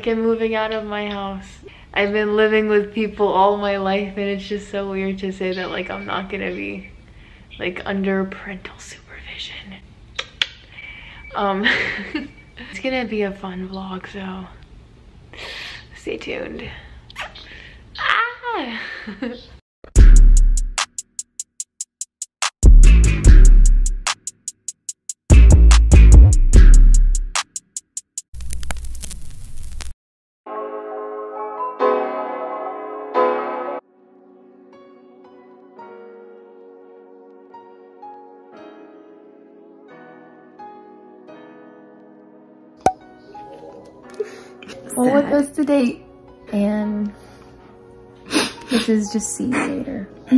freaking moving out of my house. I've been living with people all my life and it's just so weird to say that like I'm not gonna be like under parental supervision. Um, it's gonna be a fun vlog, so stay tuned. Ah! Well, with us to date, and this is just see you later.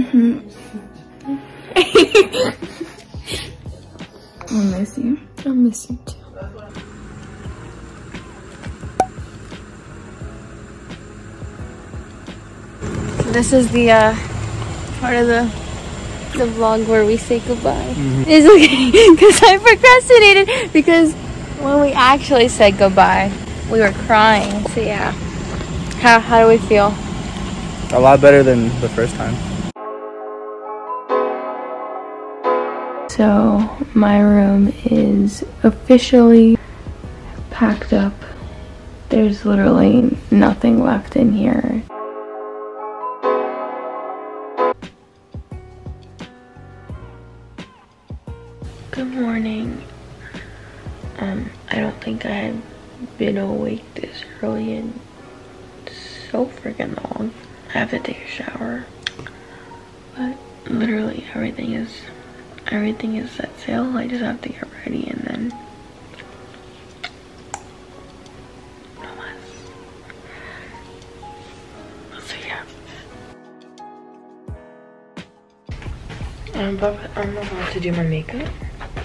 I miss you. I miss you too. This is the uh, part of the the vlog where we say goodbye. It's okay because I procrastinated because when we actually said goodbye, we were crying. So yeah, how how do we feel? A lot better than the first time. So, my room is officially packed up. There's literally nothing left in here. Good morning. Um, I don't think I've been awake this early in so freaking long. I have to take a shower. But literally everything is everything is set sail. I just have to get ready and then yeah. I'm about, I'm about to do my makeup.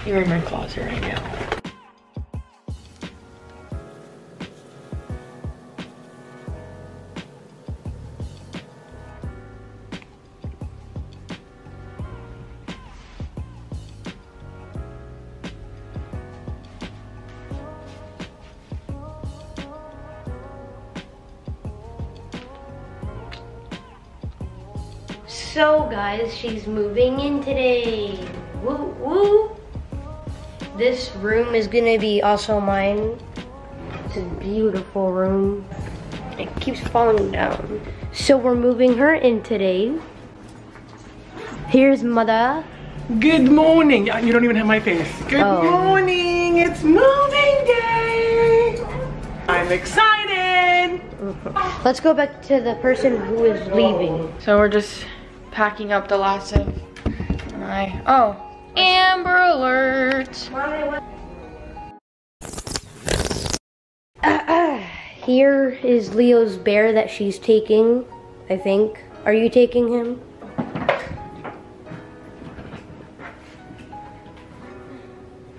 You're in my closet right now. So guys, she's moving in today. Woo woo. This room is gonna be also mine. It's a beautiful room. It keeps falling down. So we're moving her in today. Here's mother. Good morning. Uh, You don't even have my face. Good Oh. morning. It's moving day. I'm excited. Let's go back to the person who is leaving. So we're just packing up the last of my oh Amber Alert. Here is Leo's bear that she's taking, I think. Are you taking him?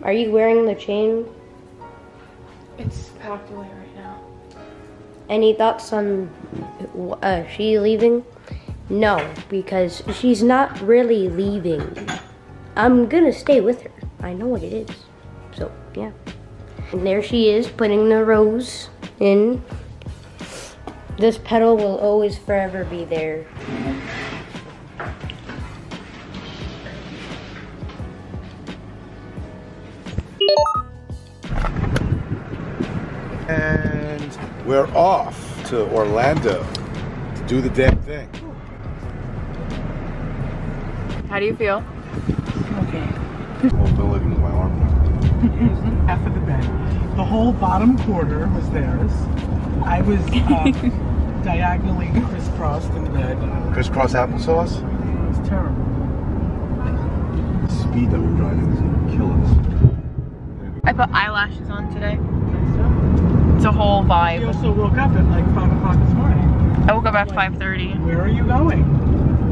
Are you wearing the chain? It's packed away right now. Any thoughts on uh, she leaving? No, because she's not really leaving. I'm gonna stay with her. I know what it is. So, yeah. And there she is, putting the rose in. This petal will always forever be there. And we're off to Orlando to do the damn thing. How do you feel? Okay. Mobility with my arm. Half of the bed. The whole bottom quarter was theirs. I was uh, diagonally crisscrossed in the bed. Crisscross applesauce. It was terrible. The speed that we're driving is gonna kill us. I put eyelashes on today. It's a whole She vibe. also woke up at like 5 o'clock this morning. I woke up at 5:30. Where are you going?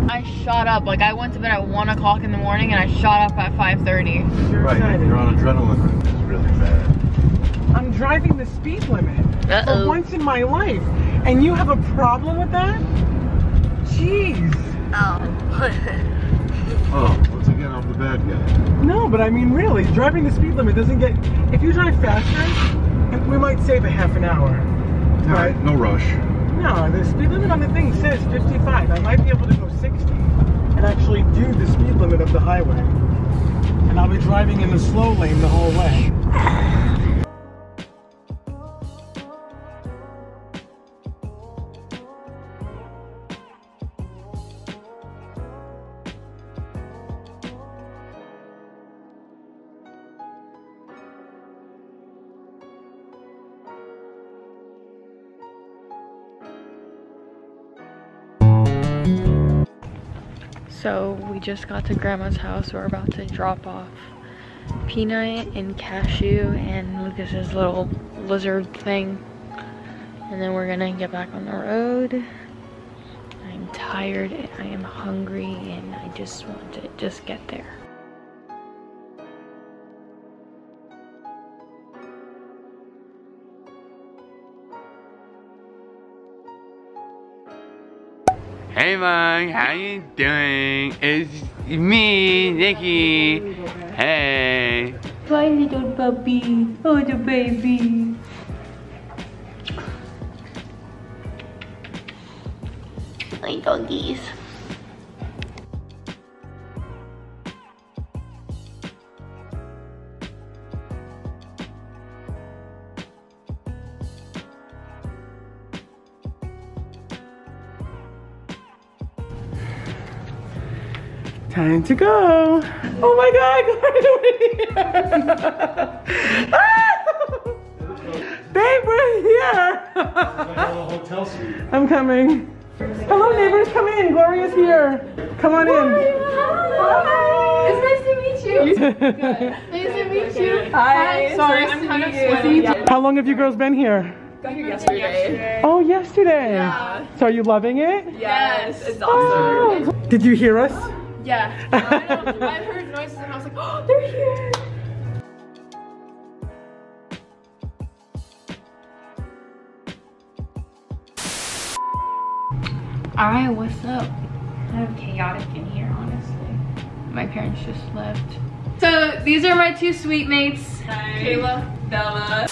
I shot up. Like I went to bed at one o'clock in the morning and I shot up at 5:30. You're Right, excited. you're on adrenaline. It's really bad. I'm driving the speed limit Uh-oh. for once in my life, and you have a problem with that? Jeez. Oh, oh, once again, I'm the bad guy. No, but I mean, really, driving the speed limit doesn't get. If you drive faster, we might save a half an hour. But No rush. No, the speed limit on the thing says 55. I might be able to go 60 and actually do the speed limit of the highway. And I'll be driving in the slow lane the whole way. So we just got to grandma's house. We're about to drop off Peanut and Cashew and Lucas's little lizard thing. And then we're gonna get back on the road. I'm tired, and I am hungry, and I just want to just get there. Hey Mom, how you doing? It's me, Nikki. Hey. Bye little puppy. Oh the baby. My doggies. Time to go. Oh my God, Gloria, Babe, we're here. I'm coming. Hello, neighbors, come in. Gloria's here. Come on in. Hi. It's nice to meet you. Nice to meet you. Hi. Sorry, I'm kind of sweaty. How long have you girls been here? Yesterday. Oh, yesterday. Yeah. So are you loving it? Yes. It's Oh. Did you hear us? Yeah. I, don't, I heard noises and I was like, oh, they're here. Alright, what's up? Kind of chaotic in here, honestly. My parents just left. So these are my two suite mates, Kayla, Bella.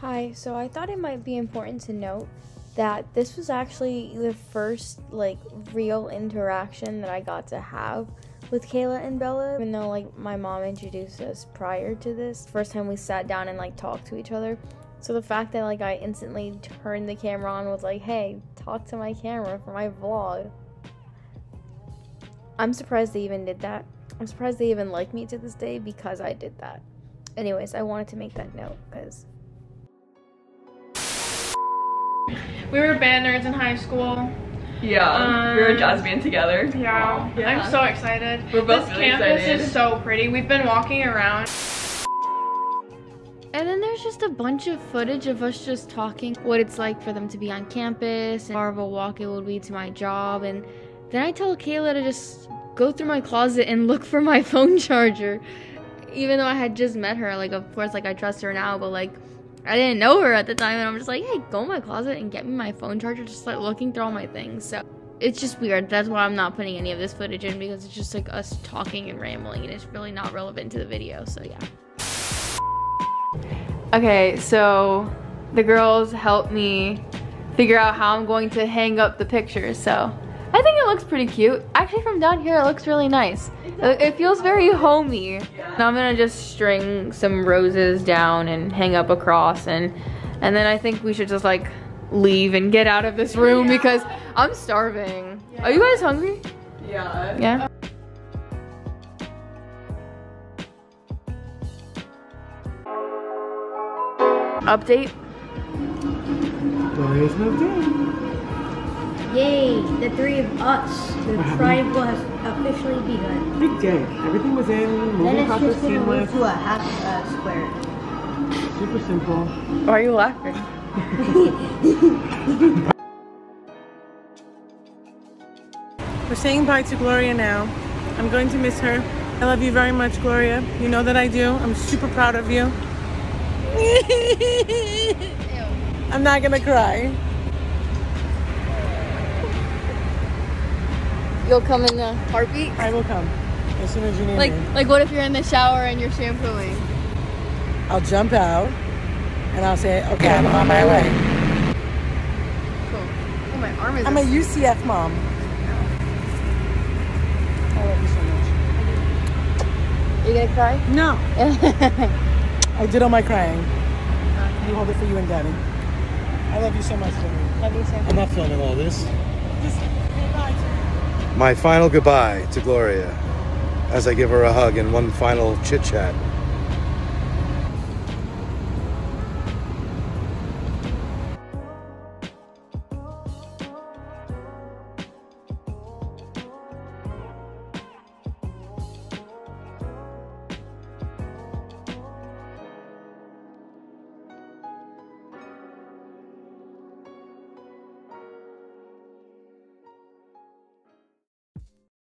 Hi, so I thought it might be important to note that this was actually the first like real interaction that I got to have with Kayla and Bella. Even though like my mom introduced us prior to this, first time we sat down and like talked to each other. So the fact that like I instantly turned the camera on was like, hey, talk to my camera for my vlog. I'm surprised they even did that. I'm surprised they even like me to this day because I did that. Anyways, I wanted to make that note because We were band nerds in high school. Yeah, we were a Um, jazz band together. Yeah, Yeah. I'm so excited. We're both this really campus excited. is so pretty. We've been walking around. And then there's just a bunch of footage of us just talking what it's like for them to be on campus and how of a walk it would be to my job. And then I tell Kayla to just go through my closet and look for my phone charger. Even though I had just met her, like of course like I trust her now, but like I didn't know her at the time and I'm just like, hey, go in my closet and get me my phone charger, just like looking through all my things. So it's just weird. That's why I'm not putting any of this footage in because it's just like us talking and rambling and it's really not relevant to the video. So yeah. Okay, so the girls helped me figure out how I'm going to hang up the pictures. So I think it looks pretty cute. Actually, from down here, it looks really nice. It, it feels very homey. Now I'm gonna just string some roses down and hang up across, and and then I think we should just like leave and get out of this room because I'm starving. Are you guys hungry? Yeah. Yeah. Update. Gloria's moved in. Yay, the three of us, the triangle has officially begun. Big day. Everything was in. Then it's just gonna move to a half uh, square. Super simple. Why are you laughing? We're saying bye to Gloria now. I'm going to miss her. I love you very much, Gloria. You know that I do. I'm super proud of you. I'm not gonna cry. You'll come in a heartbeat? I will come as soon as you need Like, me. like what if you're in the shower and you're shampooing? I'll jump out and I'll say, okay, I'm on my way. Cool. Oh, my arm is. I'm a UCF mom. I love you so much. Are you gonna cry? No. I did all my crying. You hold it for you and Daddy. I love you so much, Jimmy. Love you so I'm not filming all this. Just say bye to My final goodbye to Gloria as I give her a hug and one final chit chat